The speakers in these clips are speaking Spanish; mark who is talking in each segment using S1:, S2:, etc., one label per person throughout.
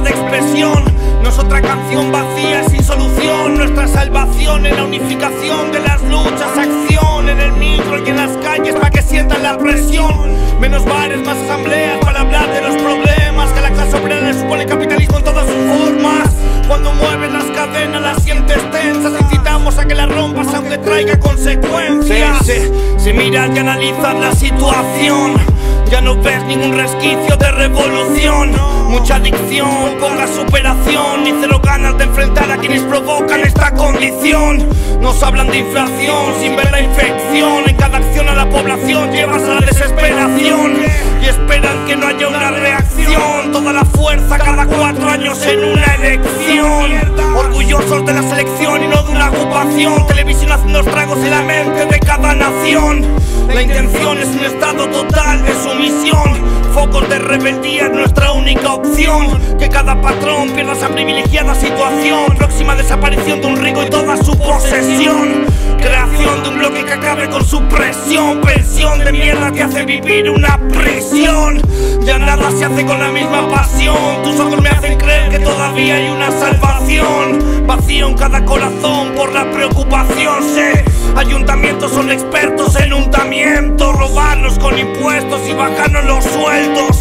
S1: de expresión no es otra canción vacía sin solución. Nuestra salvación en la unificación de las luchas, acción en el micro y en las calles para que sientan la presión. Menos bares, más asambleas para hablar de los problemas que la clase obrera le supone capitalismo en todas sus formas. Cuando mueven las cadenas, las sientes tensas. Incitamos a que las rompas aunque traiga consecuencias. Se, se, se y analiza la situación. Ya no ves ningún resquicio de revolución. Mucha adicción, poca superación. Ni cero ganas de enfrentar a quienes provocan esta condición. Nos hablan de inflación sin ver la infección. En cada acción a la población llevas a la desesperación. Y esperan que no haya una reacción. Toda la fuerza cada cuatro años en una elección. Orgullosos de la selección y no de una ocupación. Televisión haciendo estragos en la mente de cada nación. La intención es un estado total de Focos de rebeldía es nuestra única opción. Que cada patrón pierda esa privilegiada situación. Próxima desaparición de un rico y toda su posesión. Creación de un bloque que acabe con su presión. Pensión de mierda que hace vivir una prisión. Ya nada se hace con la misma pasión. Tus ojos me hacen creer que todavía hay una salvación. Vacío en cada corazón por la preocupación. Sé Ayuntamientos son expertos Con impuestos y bajarnos los sueldos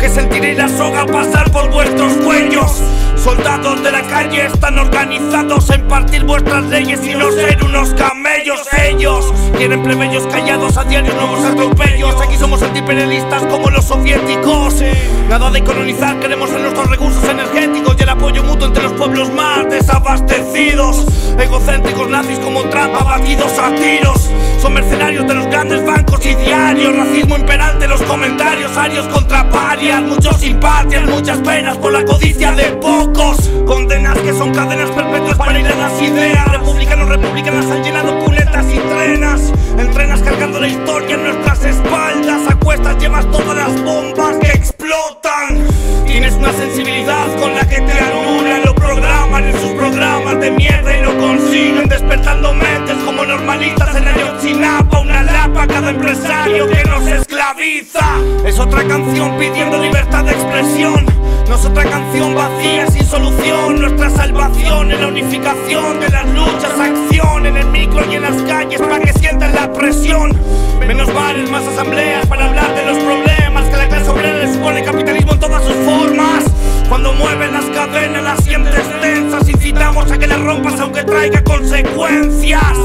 S1: Que sentiréis la soga pasar por vuestros cuellos Soldados de la calle están organizados en partir vuestras leyes y no ser unos camellos. Ellos Quieren plebeyos callados a diario nuevos atropellos. Aquí somos antiimperialistas como los soviéticos. Nada de colonizar, queremos en nuestros recursos Egocéntricos nazis como Trump abatidos a tiros. Son mercenarios de los grandes bancos y diarios. Racismo imperante, los comentarios arios contra parias. Muchos simpatias, muchas penas por la codicia de pocos. Condenas que son cadenas perpetuas para ir a las ideas. Republicanos, republicanas han llenado cunetas y trenas. Entrenas cargando la historia en nuestras espaldas. A cuestas llevas todas las bombas que explotan. Tienes una sensibilidad con la que te que nos esclaviza. Es otra canción pidiendo libertad de expresión. No es otra canción vacía sin solución. Nuestra salvación en la unificación de las luchas Acción en el micro y en las calles para que sientan la presión. Menos bares, más asambleas para hablar de los problemas Que la clase obrera le supone el capitalismo en todas sus formas. Cuando mueven las cadenas las sientes tensas Incitamos a que las rompas aunque traiga consecuencias